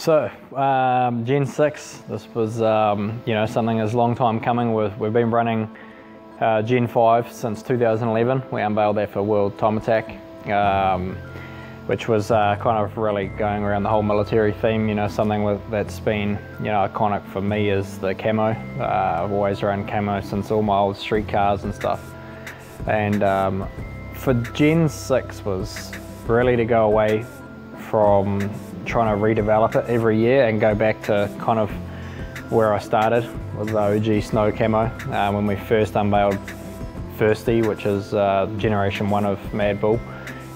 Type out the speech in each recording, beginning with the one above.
So, um, Gen 6, this was, um, you know, something that's a long time coming. We've, we've been running uh, Gen 5 since 2011. We unveiled that for World Time Attack, um, which was uh, kind of really going around the whole military theme, you know, something with, that's been, you know, iconic for me is the camo. Uh, I've always run camo since all my old street cars and stuff. And um, for Gen 6 was really to go away from trying to redevelop it every year and go back to kind of where I started with the OG snow camo uh, when we first unveiled Firsty, which is uh, generation one of MADBUL.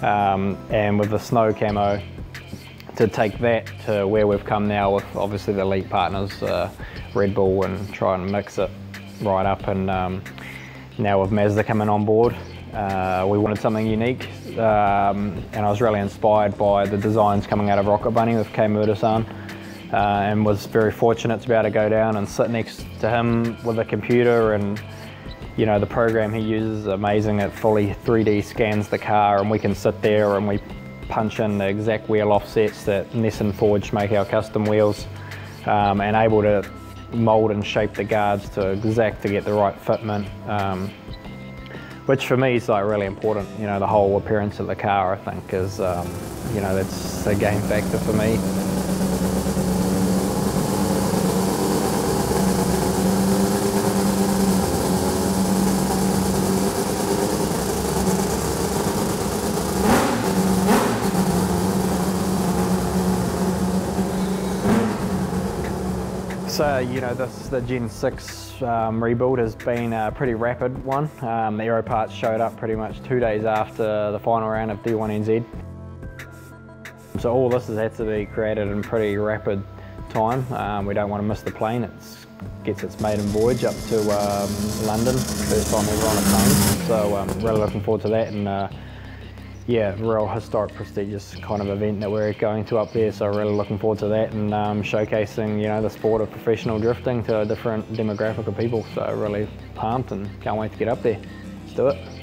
Um, and with the snow camo, to take that to where we've come now with obviously the elite partners, uh, Red Bull, and try and mix it right up. And um, now with Mazda coming on board, uh, we wanted something unique, um, and I was really inspired by the designs coming out of Rocket Bunny with Kei Miura-san, uh, and was very fortunate to be able to go down and sit next to him with a computer and you know the program he uses is amazing. It fully 3D scans the car, and we can sit there and we punch in the exact wheel offsets that Nissan Forge make our custom wheels, um, and able to mold and shape the guards to exact to get the right fitment. Um, which for me is like really important. You know, the whole appearance of the car, I think, is um, you know that's a game factor for me. So, you know, this the Gen 6 um, rebuild has been a pretty rapid one. Um, the aero parts showed up pretty much two days after the final round of D1NZ. So all this has had to be created in pretty rapid time. Um, we don't want to miss the plane. It gets its maiden voyage up to um, London, first time ever on a plane. So um, really looking forward to that. and. Uh, yeah, real historic, prestigious kind of event that we're going to up there. So really looking forward to that and um, showcasing, you know, the sport of professional drifting to a different demographic of people. So really pumped and can't wait to get up there. Let's do it.